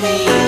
me.